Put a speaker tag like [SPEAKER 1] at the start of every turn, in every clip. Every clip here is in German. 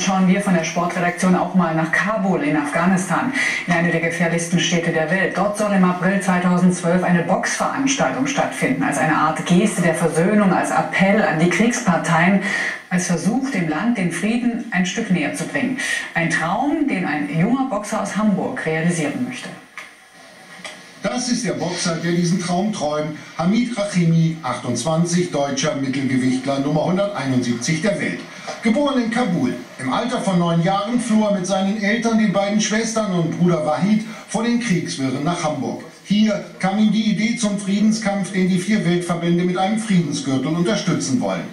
[SPEAKER 1] Schauen wir von der Sportredaktion auch mal nach Kabul in Afghanistan, in eine der gefährlichsten Städte der Welt. Dort soll im April 2012 eine Boxveranstaltung stattfinden, als eine Art Geste der Versöhnung, als Appell an die Kriegsparteien, als Versuch, dem Land den Frieden ein Stück näher zu bringen. Ein Traum, den ein junger Boxer aus Hamburg realisieren möchte.
[SPEAKER 2] Das ist der Boxer, der diesen Traum träumt. Hamid Rachimi, 28, deutscher Mittelgewichtler Nummer 171 der Welt. Geboren in Kabul. Im Alter von neun Jahren floh er mit seinen Eltern, den beiden Schwestern und Bruder Wahid vor den Kriegswirren nach Hamburg. Hier kam ihm die Idee zum Friedenskampf, den die vier Weltverbände mit einem Friedensgürtel unterstützen wollen.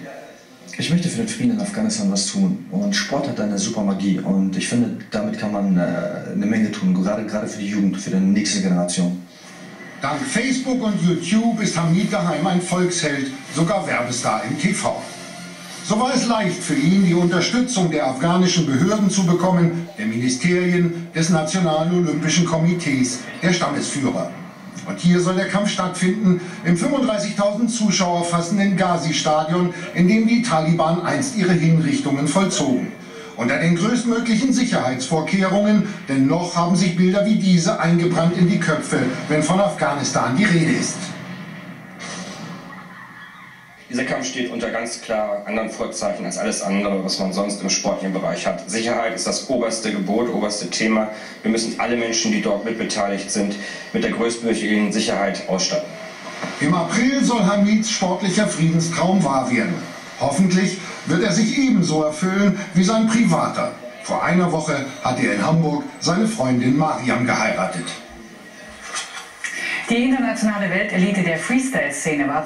[SPEAKER 3] Ich möchte für den Frieden in Afghanistan was tun. Und Sport hat eine super Magie. Und ich finde, damit kann man äh, eine Menge tun, gerade, gerade für die Jugend, für die nächste Generation.
[SPEAKER 2] Dank Facebook und YouTube ist Hamid daheim ein Volksheld, sogar Werbestar im TV. So war es leicht für ihn, die Unterstützung der afghanischen Behörden zu bekommen, der Ministerien, des Nationalen Olympischen Komitees, der Stammesführer. Und hier soll der Kampf stattfinden, im 35.000 Zuschauer fassenden Ghazi-Stadion, in dem die Taliban einst ihre Hinrichtungen vollzogen. Unter den größtmöglichen Sicherheitsvorkehrungen, denn noch haben sich Bilder wie diese eingebrannt in die Köpfe, wenn von Afghanistan die Rede ist.
[SPEAKER 4] Dieser Kampf steht unter ganz klar anderen Vorzeichen als alles andere, was man sonst im sportlichen Bereich hat. Sicherheit ist das oberste Gebot, oberste Thema. Wir müssen alle Menschen, die dort mitbeteiligt sind, mit der größtmöglichen Sicherheit ausstatten.
[SPEAKER 2] Im April soll Hamids sportlicher Friedenstraum wahr werden. Hoffentlich wird er sich ebenso erfüllen wie sein privater. Vor einer Woche hat er in Hamburg seine Freundin Mariam geheiratet.
[SPEAKER 1] Die internationale Weltelite der Freestyle-Szene war